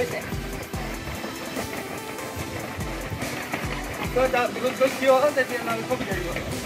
どうして。そうやった自分気を合わせてなんかびてるよ。